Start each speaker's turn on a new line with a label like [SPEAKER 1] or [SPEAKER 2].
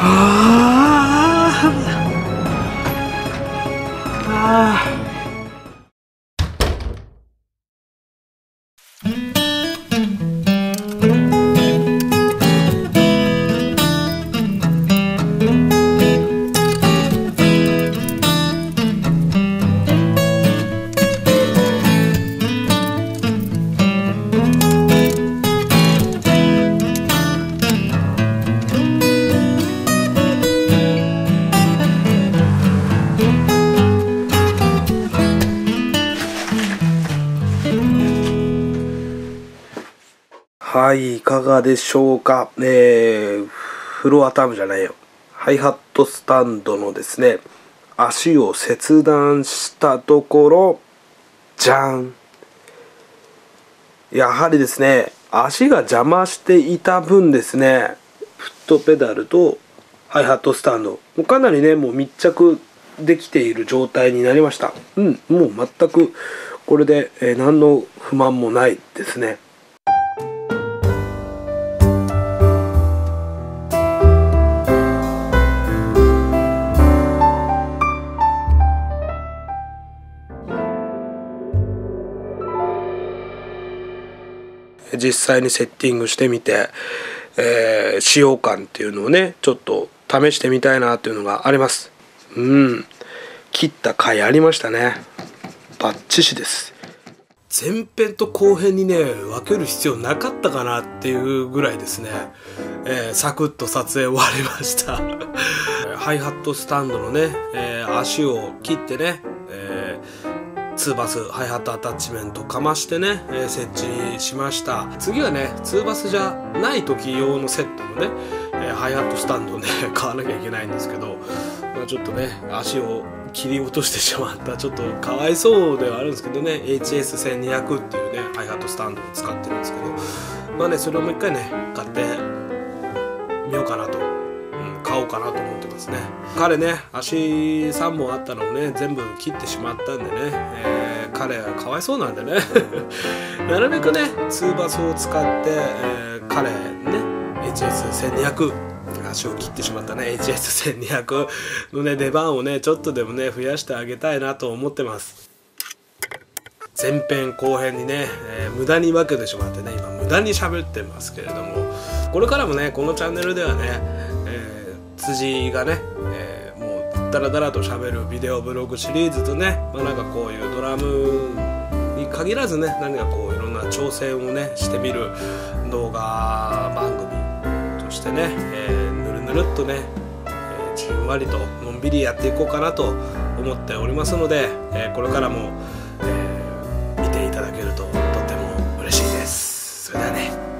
[SPEAKER 1] 啊？はい、いかがでしょうか？えー、フロアタームじゃないよ。ハイハットスタンドのですね、足を切断したところ、じゃん。やはりですね、足が邪魔していた分ですね、フットペダルとハイハットスタンド、もうかなりね、もう密着できている状態になりました。うん、もう全くこれで、えー、何の不満もないですね。実際にセッティングしてみて、えー、使用感っていうのをねちょっと試してみたいなっていうのがあります。うん。切った回ありましたね。バッチシです。前編と後編にね分ける必要なかったかなっていうぐらいですね、えー、サクッと撮影終わりました。ハイハットスタンドのね、えー、足を切ってね、ツーバスハイハットアタッチメントかましてね、えー、設置しました。次はねツーバスじゃない時用のセットのね、えー、ハイハットスタンドをね 買わなきゃいけないんですけど、まあ、ちょっとね足を切り落としてしまったちょっとかわいそうではあるんですけどね HS1200 っていうねハイハットスタンドを使ってるんですけどまあねそれをもう一回ね買ってみようかなと買おうかなと思ってますね。彼ね足3本あったのをね全部切ってしまったんでね、えー、彼はかわいそうなんでね。なるべくねツーバスを使って、えー、彼ね HS1200 足を切ってしまったね。HS1200 のね出番をねちょっとでもね増やしてあげたいなと思ってます。前編後編にね、えー、無駄に分けてしまってね今無駄に喋ってますけれども。これからもねこのチャンネルではね辻がね、えー、もうダラダラと喋るビデオブログシリーズとね、まあ、なんかこういうドラムに限らずね何かこういろんな挑戦をねしてみる動画番組としてね、えー、ぬるぬるっとね、え、じんわりとのんびりやっていこうかなと思っておりますので、え、これからも、え、見ていただけるととても嬉しいです。それではね